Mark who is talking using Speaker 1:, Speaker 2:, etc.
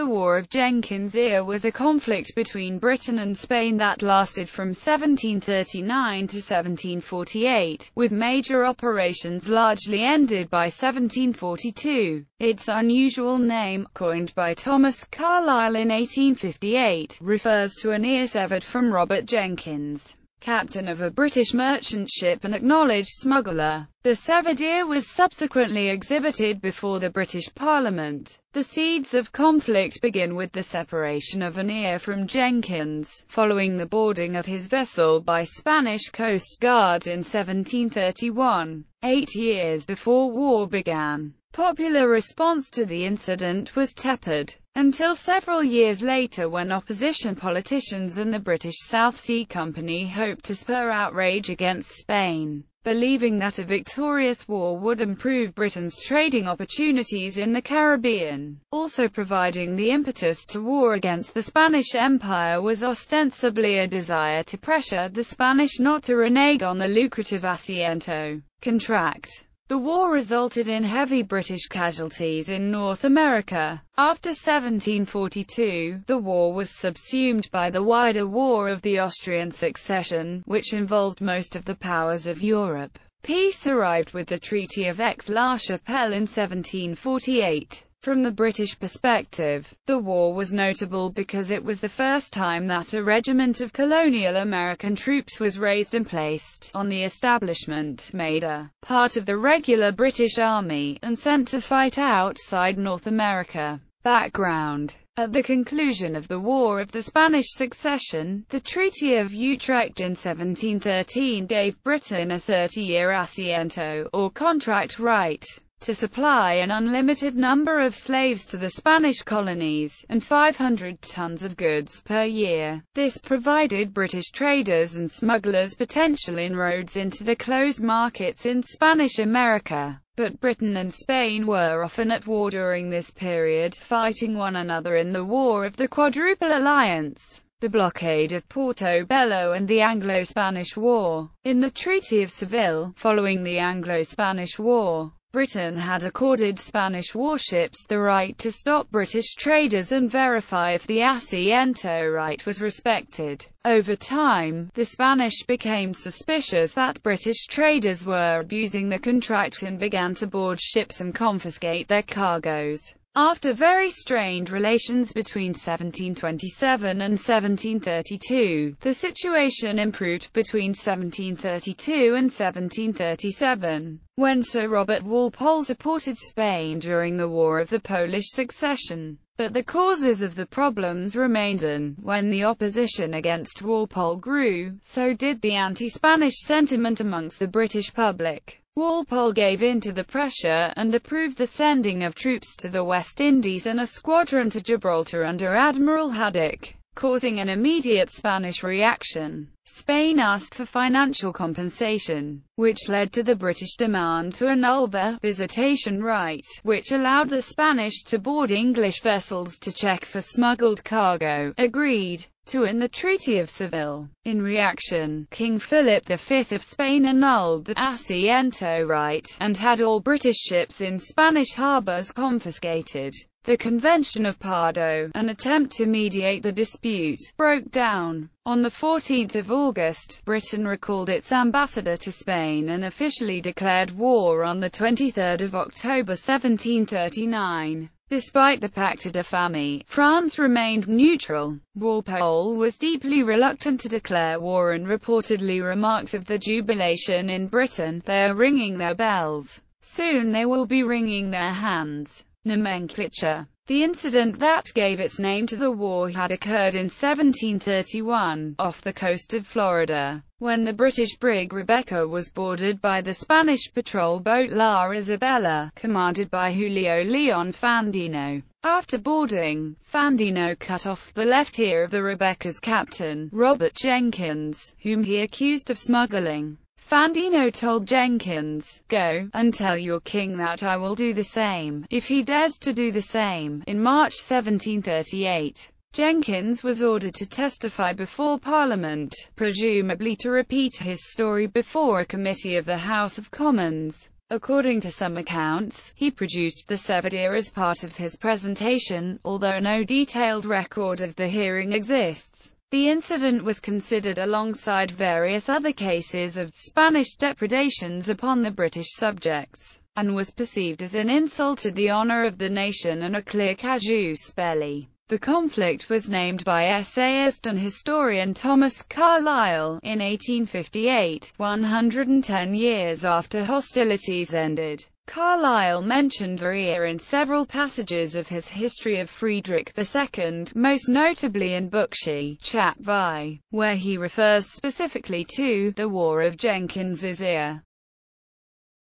Speaker 1: The War of Jenkins' Ear was a conflict between Britain and Spain that lasted from 1739 to 1748, with major operations largely ended by 1742. Its unusual name, coined by Thomas Carlyle in 1858, refers to an ear severed from Robert Jenkins captain of a British merchant ship and acknowledged smuggler. The severed ear was subsequently exhibited before the British Parliament. The seeds of conflict begin with the separation of an ear from Jenkins, following the boarding of his vessel by Spanish Coast Guards in 1731, eight years before war began. Popular response to the incident was tepid, until several years later when opposition politicians and the British South Sea Company hoped to spur outrage against Spain, believing that a victorious war would improve Britain's trading opportunities in the Caribbean. Also providing the impetus to war against the Spanish Empire was ostensibly a desire to pressure the Spanish not to renege on the lucrative Asiento contract. The war resulted in heavy British casualties in North America. After 1742, the war was subsumed by the wider War of the Austrian Succession, which involved most of the powers of Europe. Peace arrived with the Treaty of Aix-la-Chapelle in 1748. From the British perspective, the war was notable because it was the first time that a regiment of colonial American troops was raised and placed on the establishment, made a part of the regular British Army, and sent to fight outside North America. Background at the conclusion of the War of the Spanish Succession, the Treaty of Utrecht in 1713 gave Britain a 30-year asiento, or contract right, to supply an unlimited number of slaves to the Spanish colonies, and 500 tons of goods per year. This provided British traders and smugglers potential inroads into the closed markets in Spanish America. But Britain and Spain were often at war during this period, fighting one another in the War of the Quadruple Alliance the blockade of Portobello and the Anglo-Spanish War. In the Treaty of Seville, following the Anglo-Spanish War, Britain had accorded Spanish warships the right to stop British traders and verify if the Asiento right was respected. Over time, the Spanish became suspicious that British traders were abusing the contract and began to board ships and confiscate their cargoes. After very strained relations between 1727 and 1732, the situation improved between 1732 and 1737, when Sir Robert Walpole supported Spain during the War of the Polish Succession. But the causes of the problems remained and, when the opposition against Walpole grew, so did the anti-Spanish sentiment amongst the British public. Walpole gave in to the pressure, and approved the sending of troops to the West Indies and a squadron to Gibraltar under Admiral Haddock, causing an immediate Spanish reaction. Spain asked for financial compensation, which led to the British demand to annul the visitation right, which allowed the Spanish to board English vessels to check for smuggled cargo, agreed to in the Treaty of Seville. In reaction, King Philip V of Spain annulled the Asiento right, and had all British ships in Spanish harbours confiscated. The Convention of Pardo, an attempt to mediate the dispute, broke down. On 14 August, Britain recalled its ambassador to Spain and officially declared war on 23 October 1739. Despite the Pacte de Famille, France remained neutral. Walpole was deeply reluctant to declare war and reportedly remarked of the jubilation in Britain, they are ringing their bells. Soon they will be wringing their hands. Nomenclature the incident that gave its name to the war had occurred in 1731, off the coast of Florida, when the British brig Rebecca was boarded by the Spanish patrol boat La Isabella, commanded by Julio Leon Fandino. After boarding, Fandino cut off the left ear of the Rebecca's captain, Robert Jenkins, whom he accused of smuggling. Fandino told Jenkins, Go, and tell your king that I will do the same, if he dares to do the same. In March 1738, Jenkins was ordered to testify before Parliament, presumably to repeat his story before a committee of the House of Commons. According to some accounts, he produced the ear as part of his presentation, although no detailed record of the hearing exists. The incident was considered alongside various other cases of Spanish depredations upon the British subjects, and was perceived as an insult to the honor of the nation and a clear casus belli. The conflict was named by essayist and historian Thomas Carlyle, in 1858, 110 years after hostilities ended. Carlyle mentioned Verrier in several passages of his History of Friedrich II, most notably in book Bookshi, Chap Vi, where he refers specifically to the War of Jenkins's ear.